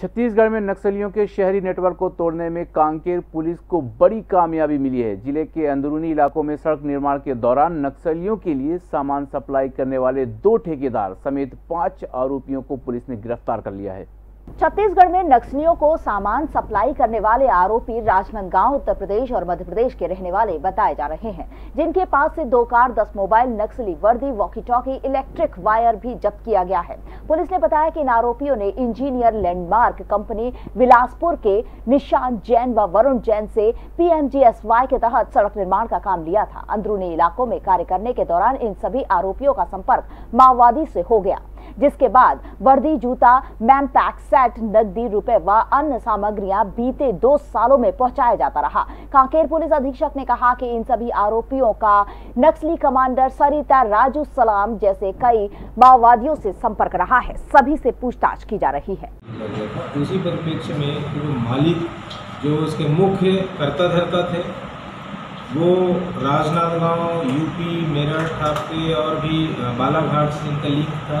छत्तीसगढ़ में नक्सलियों के शहरी नेटवर्क को तोड़ने में कांकेर पुलिस को बड़ी कामयाबी मिली है। ज़िले के अंदरूनी इलाकों में सड़क निर्माण के दौरान नक्सलियों के लिए सामान सप्लाई करने वाले दो ठेकेदार समेत पाँच आरोपियों को पुलिस ने गिरफ़्तार कर लिया है। छत्तीसगढ़ में नक्सलियों को सामान सप्लाई करने वाले आरोपी राजनांदगांव, उत्तर प्रदेश और मध्य प्रदेश के रहने वाले बताए जा रहे हैं। जिनके पास से दो कार, दस मोबाइल, नक्सली वर्दी वॉकी टॉकी इलेक्ट्रिक वायर भी जब्त किया गया है। पुलिस ने बताया कि इन आरोपियों ने इंजीनियर लैंडमार्क कंपनी बिलासपुर के निशांत जैन व वरुण जैन से पीएमजीएसवाई के तहत सड़क निर्माण का काम लिया था। अंदरूनी इलाकों में कार्य करने के दौरान इन सभी आरोपियों का संपर्क माओवादी से हो गया। जिसके बाद वर्दी, जूता, मैम पैक, सेट नकदी रुपए व अन्य सामग्रियाँ बीते दो सालों में पहुँचाया जाता रहा। कांकेर पुलिस अधीक्षक ने कहा कि इन सभी आरोपियों का नक्सली कमांडर सरिता राजू सलाम जैसे कई माओवादियों से संपर्क रहा है। सभी से पूछताछ की जा रही है। उसी परिप्रेक्ष्य में जो मालिक, जो उसके मुख्य कर्ता धर्ता थे, वो राजनांदगांव, यूपी, मेरठ, आपके और भी बालाघाट से इनका लिंक था।